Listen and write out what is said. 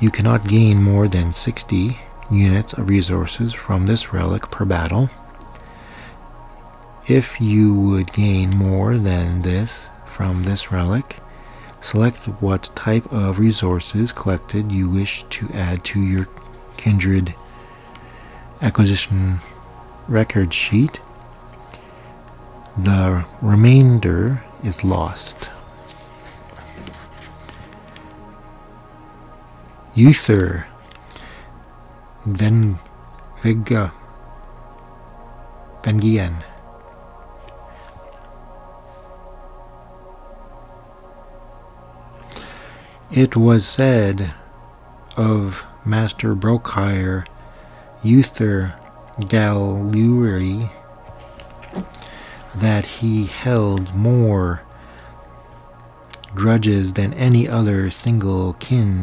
You cannot gain more than 60 units of resources from this relic per battle. If you would gain more than this from this relic, select what type of resources collected you wish to add to your kindred acquisition record sheet. The remainder is lost. Uther Ven Vega. Vengian It was said of Master Brôkhyr Uther Galuri that he held more grudges than any other single kin